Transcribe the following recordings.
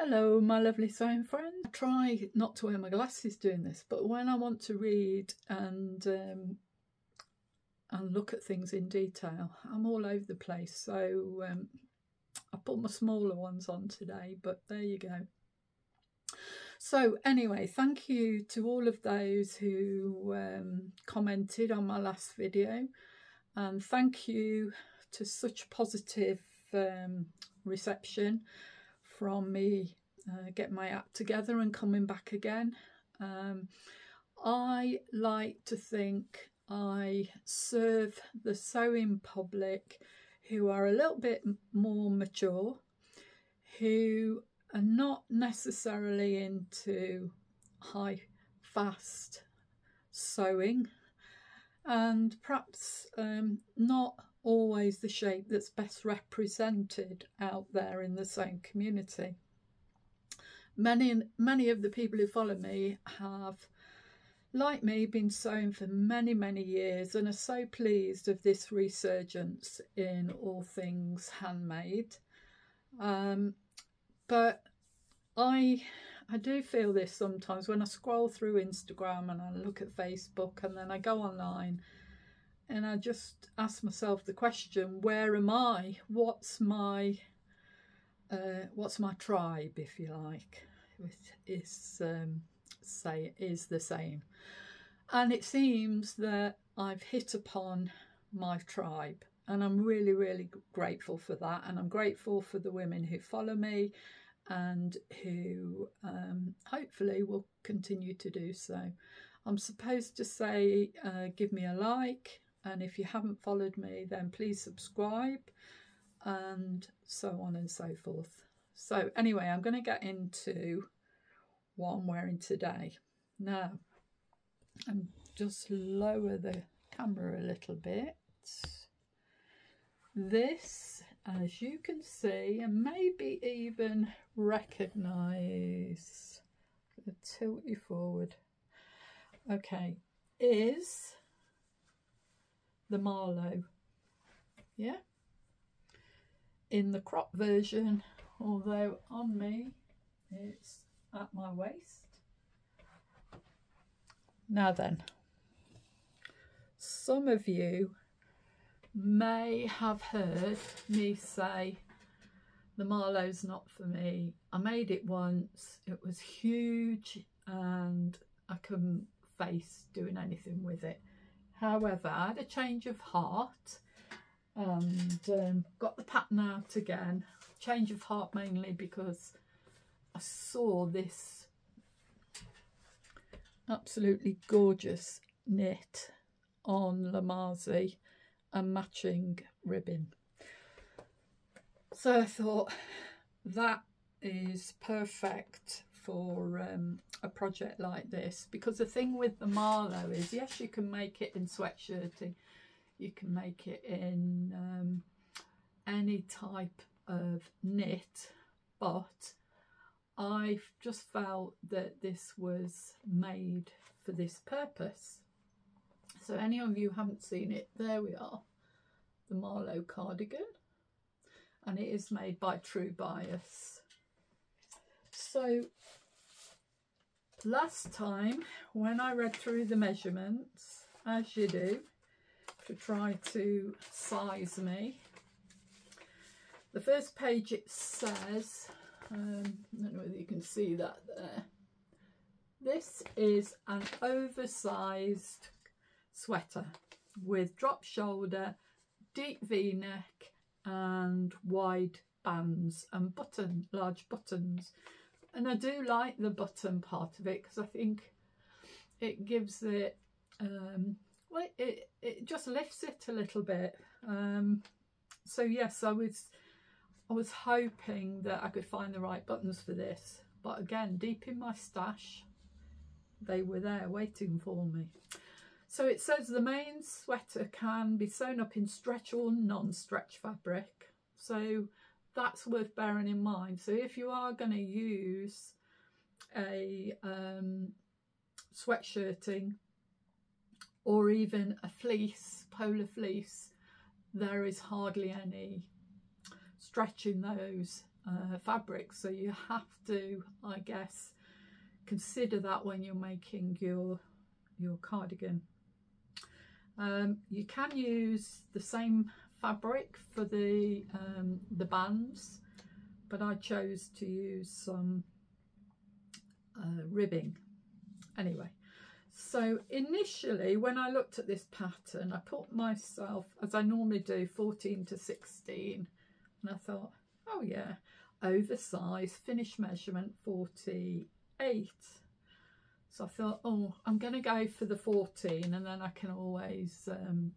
Hello, my lovely sewing friend. I try not to wear my glasses doing this, but when I want to read and um, and look at things in detail, I'm all over the place. So um, I put my smaller ones on today, but there you go. So anyway, thank you to all of those who um, commented on my last video, and thank you to such positive um, reception from me uh, getting my act together and coming back again. Um, I like to think I serve the sewing public who are a little bit more mature, who are not necessarily into high fast sewing and perhaps um, not always the shape that's best represented out there in the same community. Many, many of the people who follow me have, like me, been sewing for many, many years and are so pleased of this resurgence in all things handmade. Um, but I I do feel this sometimes when I scroll through Instagram and I look at Facebook and then I go online and I just ask myself the question, where am I? What's my uh, what's my tribe, if you like? Is um, say is the same, and it seems that I've hit upon my tribe, and I'm really really grateful for that, and I'm grateful for the women who follow me, and who um, hopefully will continue to do so. I'm supposed to say, uh, give me a like, and if you haven't followed me then please subscribe and so on and so forth. So anyway I'm going to get into what I'm wearing today. Now and just lower the camera a little bit. This as you can see and maybe even recognize tilt you forward. Okay is the Marlo. Yeah. In the crop version, although on me it's at my waist. Now then, some of you may have heard me say the Marlo's not for me. I made it once, it was huge and I couldn't face doing anything with it. However, I had a change of heart and um, got the pattern out again. Change of heart mainly because I saw this absolutely gorgeous knit on Lamazi and matching ribbon. So I thought that is perfect for um, a project like this because the thing with the Marlo is yes you can make it in sweatshirting you can make it in um, any type of knit but I've just felt that this was made for this purpose. So any of you haven't seen it there we are the Marlo cardigan and it is made by True Bias. So last time when I read through the measurements, as you do, to try to size me, the first page it says, um, I don't know whether you can see that there, this is an oversized sweater with drop shoulder, deep v-neck and wide bands and button, large buttons and I do like the button part of it because I think it gives it um, well it, it just lifts it a little bit. Um, so yes I was I was hoping that I could find the right buttons for this but again deep in my stash they were there waiting for me. So it says the main sweater can be sewn up in stretch or non-stretch fabric. So that's worth bearing in mind. So if you are going to use a um, sweatshirting or even a fleece, polar fleece, there is hardly any stretch in those uh, fabric so you have to I guess consider that when you're making your your cardigan um, you can use the same fabric for the um, the bands but I chose to use some uh, ribbing. Anyway so initially when I looked at this pattern I put myself as I normally do 14 to 16 and I thought oh yeah oversized finish measurement 48 so I thought oh I'm gonna go for the 14 and then I can always um,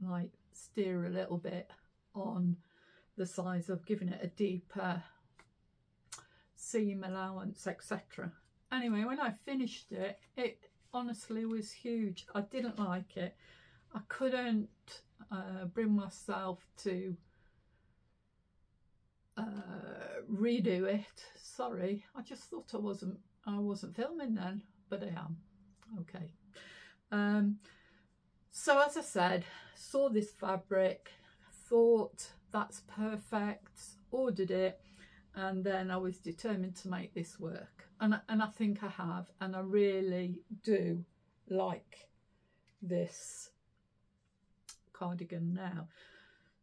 like steer a little bit on the size of giving it a deeper seam allowance etc anyway when I finished it it honestly was huge. I didn't like it. I couldn't uh, bring myself to uh, redo it. Sorry. I just thought I wasn't I wasn't filming then but I am. Okay. Um, so as I said saw this fabric thought that's perfect ordered it and then I was determined to make this work. And, and I think I have and I really do like this cardigan now.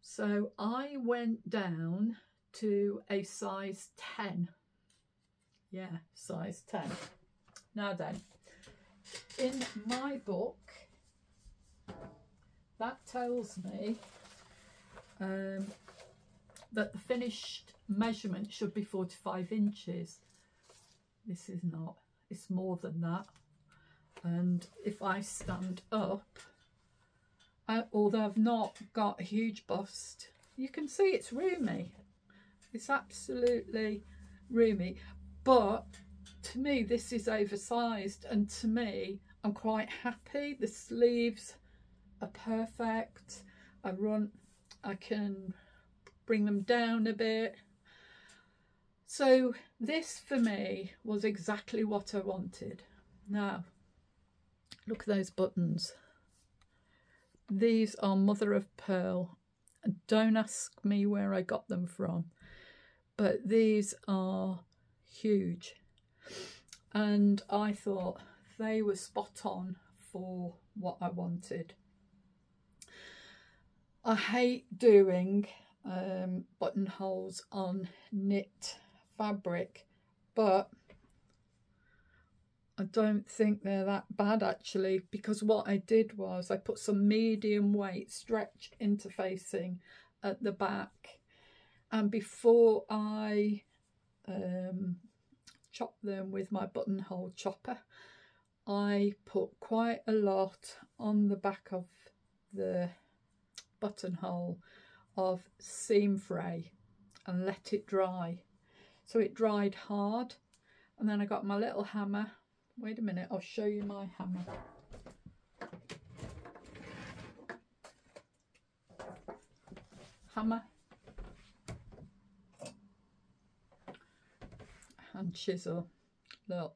So I went down to a size 10 yeah size 10 now then in my book that tells me um, that the finished measurement should be 45 inches. This is not, it's more than that. And if I stand up, I, although I've not got a huge bust, you can see it's roomy. It's absolutely roomy. But to me, this is oversized. And to me, I'm quite happy. The sleeves are perfect. I run, I can bring them down a bit. So this for me was exactly what I wanted. Now, look at those buttons. These are mother of pearl. Don't ask me where I got them from, but these are huge. And I thought they were spot on for what I wanted. I hate doing um, buttonholes on knit fabric but I don't think they're that bad actually because what I did was I put some medium weight stretch interfacing at the back. And before I um, chop them with my buttonhole chopper I put quite a lot on the back of the buttonhole of seam fray and let it dry. So it dried hard and then I got my little hammer. Wait a minute, I'll show you my hammer. Hammer and chisel. Look,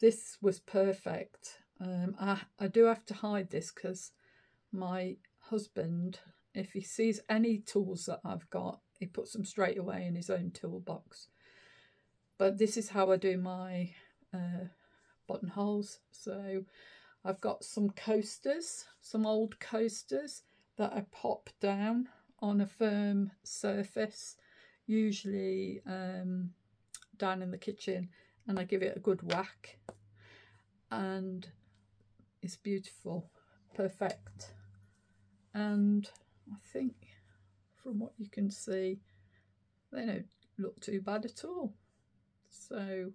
this was perfect. Um, I, I do have to hide this because my husband if he sees any tools that I've got, he puts them straight away in his own toolbox. But this is how I do my uh, buttonholes. So I've got some coasters, some old coasters that I pop down on a firm surface, usually um, down in the kitchen, and I give it a good whack. And it's beautiful, perfect. And I think from what you can see, they don't look too bad at all. So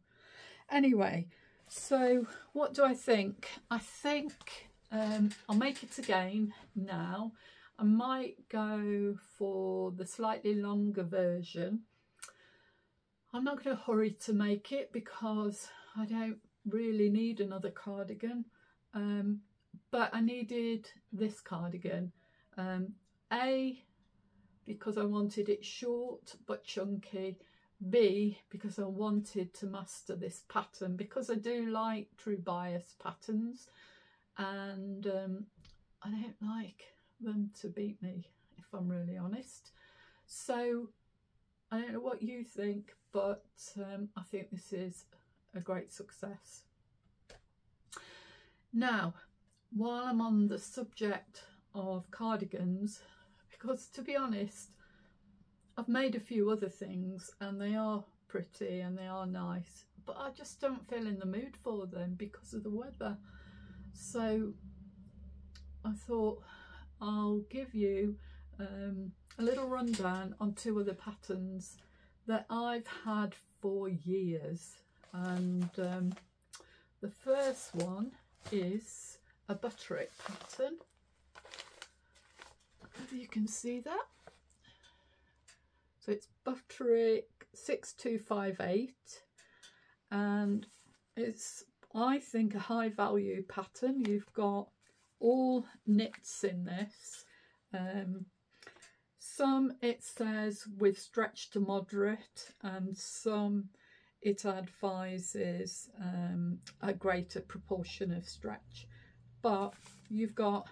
anyway, so what do I think? I think um, I'll make it again now. I might go for the slightly longer version. I'm not going to hurry to make it because I don't really need another cardigan. Um, but I needed this cardigan. Um, a, because I wanted it short but chunky. B, because I wanted to master this pattern because I do like true bias patterns and um, I don't like them to beat me if I'm really honest. So I don't know what you think, but um, I think this is a great success. Now, while I'm on the subject of cardigans, because to be honest, I've made a few other things and they are pretty and they are nice, but I just don't feel in the mood for them because of the weather. So I thought I'll give you um, a little rundown on two other patterns that I've had for years. And um, the first one is a Butterick pattern. Whether you can see that. So it's Butterick 6258 and it's I think a high value pattern. You've got all knits in this. Um, some it says with stretch to moderate and some it advises um, a greater proportion of stretch but you've got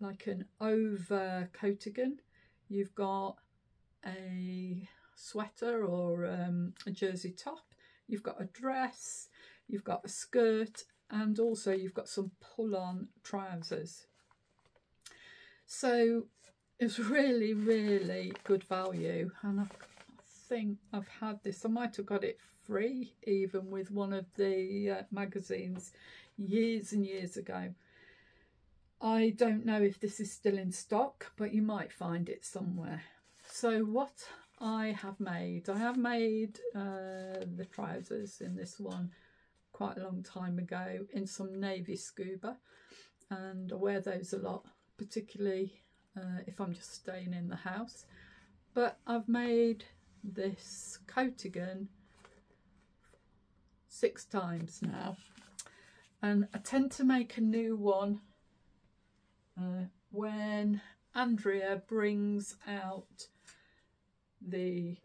like an over coatigan you've got a sweater or um, a jersey top. You've got a dress. You've got a skirt. And also you've got some pull-on trousers. So it's really really good value. And I think I've had this. I might have got it free even with one of the uh, magazines years and years ago I don't know if this is still in stock but you might find it somewhere. So what I have made I have made uh, the trousers in this one quite a long time ago in some navy scuba and I wear those a lot particularly uh, if I'm just staying in the house. But I've made this coatigan six times now and I tend to make a new one uh, when Andrea brings out the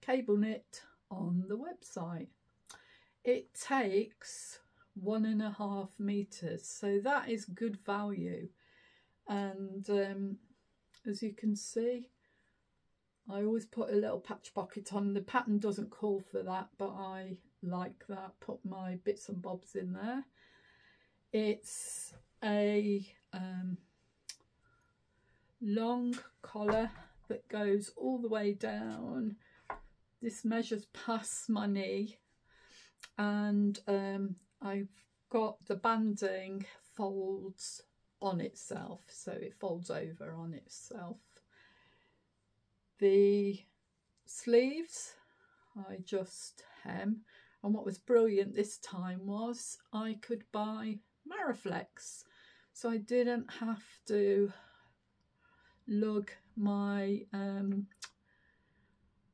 cable knit on the website it takes one and a half meters so that is good value. And um, as you can see I always put a little patch pocket on. The pattern doesn't call for that but I like that. Put my bits and bobs in there. It's a um, long collar that goes all the way down. This measures past my knee. And um, I've got the banding folds on itself. So it folds over on itself. The sleeves I just hem. And what was brilliant this time was I could buy Maraflex so I didn't have to lug my um,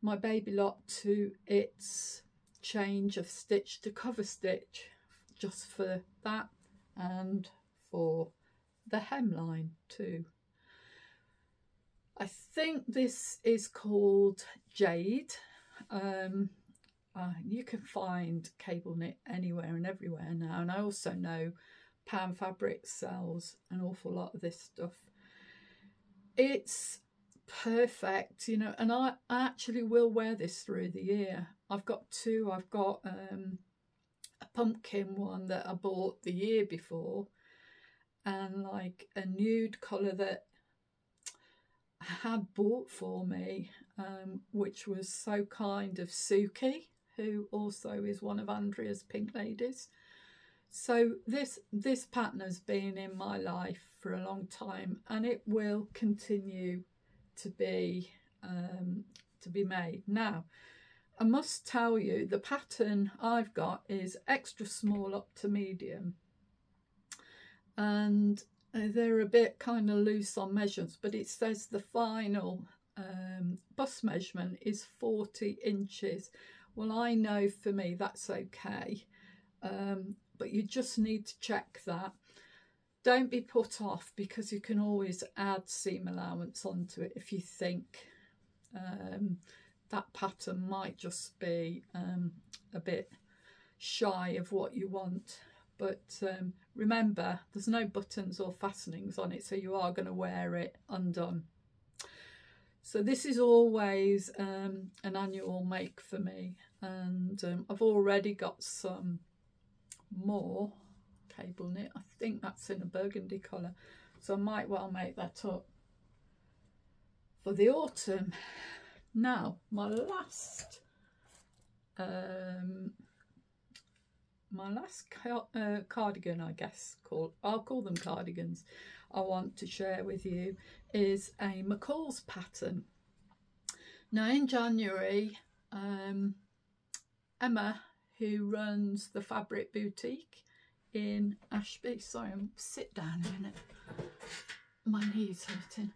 my Baby Lock to its change of stitch to cover stitch just for that and for the hemline too. I think this is called Jade. Um, uh, you can find cable knit anywhere and everywhere now and I also know Pound Fabric sells an awful lot of this stuff. It's perfect, you know, and I, I actually will wear this through the year. I've got two. I've got um, a pumpkin one that I bought the year before and like a nude colour that I had bought for me, um, which was so kind of Suki, who also is one of Andrea's pink ladies. So this this pattern has been in my life for a long time and it will continue to be um, to be made. Now, I must tell you the pattern I've got is extra small up to medium and uh, they're a bit kind of loose on measures but it says the final um, bust measurement is 40 inches. Well I know for me that's okay um, but you just need to check that. Don't be put off because you can always add seam allowance onto it if you think um, that pattern might just be um, a bit shy of what you want. But um, remember there's no buttons or fastenings on it so you are going to wear it undone. So this is always um, an annual make for me and um, I've already got some more cable knit. I think that's in a burgundy colour so I might well make that up for the autumn. Now my last um, my last car uh, cardigan I guess called I'll call them cardigans I want to share with you is a McCall's pattern. Now in January, um, Emma, who runs the Fabric Boutique in Ashby, sorry, I'm sit down a minute, my knees hurting,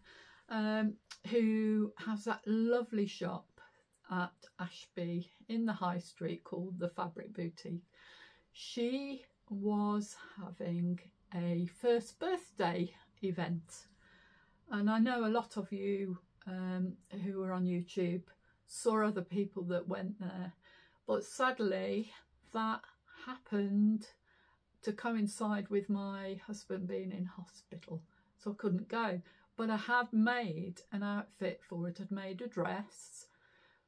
um, who has that lovely shop at Ashby in the high street called the Fabric Boutique. She was having a first birthday event. And I know a lot of you um, who are on YouTube saw other people that went there, but sadly that happened to coincide with my husband being in hospital, so I couldn't go. But I had made an outfit for it, I'd made a dress,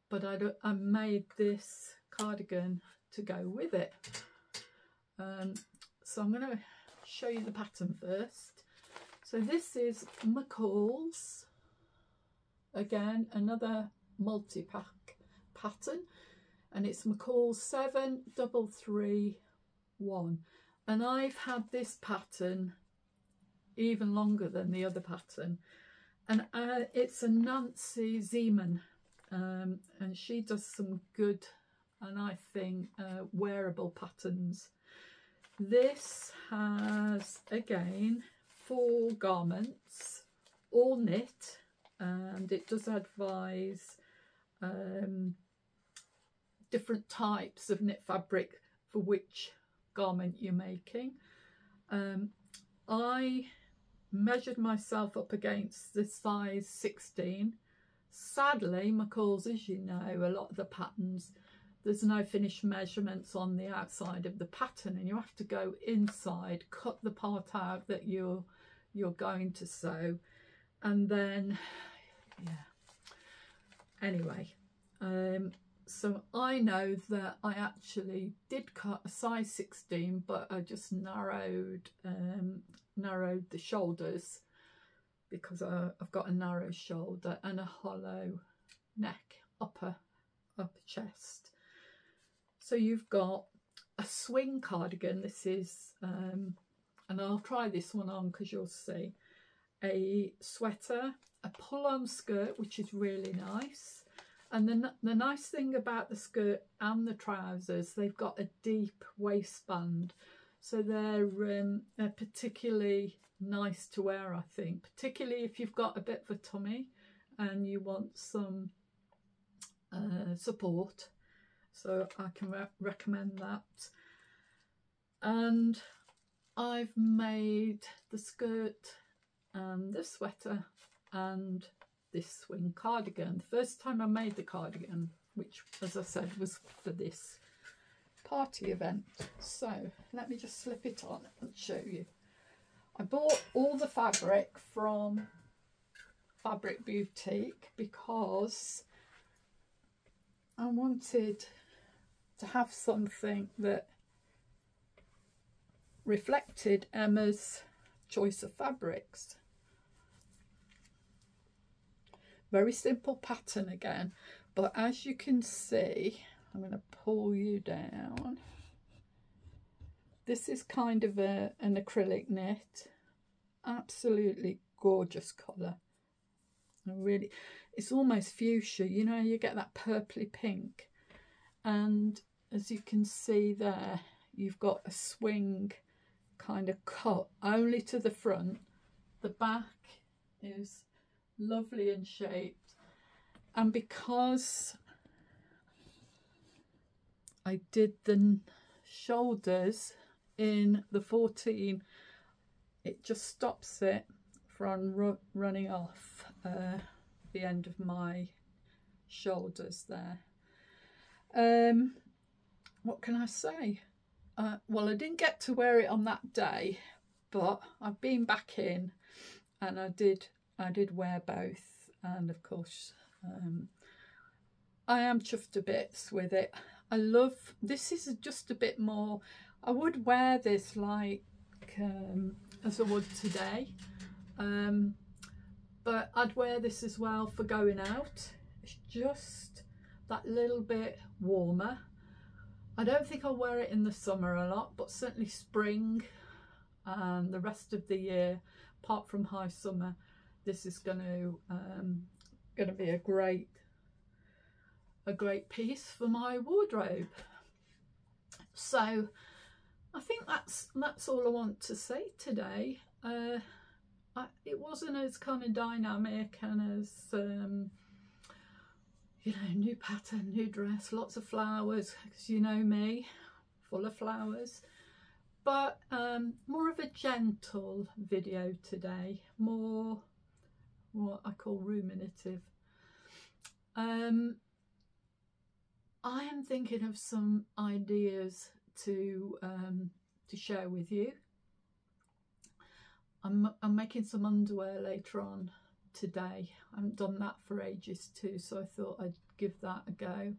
but I'd, I made this cardigan to go with it. Um, so I'm going to show you the pattern first. So this is McCall's. Again, another multi-pack pattern. And it's McCall's 7331. And I've had this pattern even longer than the other pattern. And uh, it's a Nancy Zieman. Um, and she does some good and I think uh, wearable patterns. This has, again, four garments, all knit, and it does advise um, different types of knit fabric for which garment you're making. Um, I measured myself up against the size 16. Sadly, McCall's, as you know, a lot of the patterns, there's no finished measurements on the outside of the pattern and you have to go inside, cut the part out that you're you're going to sew and then yeah anyway um so I know that I actually did cut a size 16 but I just narrowed um narrowed the shoulders because I, I've got a narrow shoulder and a hollow neck upper upper chest. So you've got a swing cardigan. This is um and I'll try this one on because you'll see. A sweater a pull-on skirt which is really nice and the, the nice thing about the skirt and the trousers they've got a deep waistband. So they're, um, they're particularly nice to wear I think particularly if you've got a bit of a tummy and you want some uh, support. So I can re recommend that. And I've made the skirt and the sweater and this swing cardigan. The first time I made the cardigan, which as I said was for this party event. So let me just slip it on and show you. I bought all the fabric from Fabric Boutique because I wanted to have something that reflected Emma's choice of fabrics. Very simple pattern again, but as you can see, I'm going to pull you down. This is kind of a, an acrylic knit. Absolutely gorgeous colour. really, it's almost fuchsia, you know, you get that purpley pink. And as you can see there, you've got a swing kind of cut only to the front. The back is lovely and shaped. And because I did the shoulders in the 14, it just stops it from ru running off uh, the end of my shoulders there. Um, what can I say? Uh, well, I didn't get to wear it on that day, but I've been back in and I did I did wear both and of course um, I am chuffed to bits with it. I love, this is just a bit more, I would wear this like um, as I would today, um, but I'd wear this as well for going out. It's just that little bit warmer. I don't think I'll wear it in the summer a lot, but certainly spring and the rest of the year, apart from high summer, this is going to um, going to be a great a great piece for my wardrobe. So I think that's that's all I want to say today. Uh, I, it wasn't as kind of dynamic and as um, you know new pattern, new dress, lots of flowers because you know me, full of flowers. But um, more of a gentle video today, more what I call ruminative. Um, I am thinking of some ideas to um, to share with you. I'm, I'm making some underwear later on today. I haven't done that for ages too, so I thought I'd give that a go.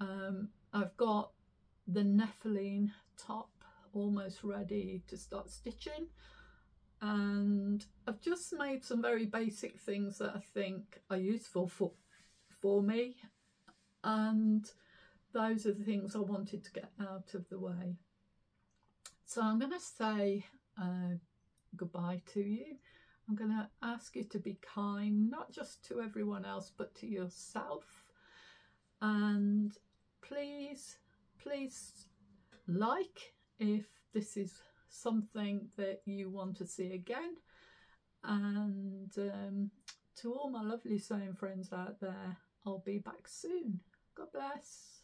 Um, I've got the Nephiline top almost ready to start stitching and I've just made some very basic things that I think are useful for for me and those are the things I wanted to get out of the way. So I'm going to say uh, goodbye to you. I'm going to ask you to be kind, not just to everyone else, but to yourself. And please, please like if this is something that you want to see again. And um, to all my lovely sewing friends out there, I'll be back soon. God bless.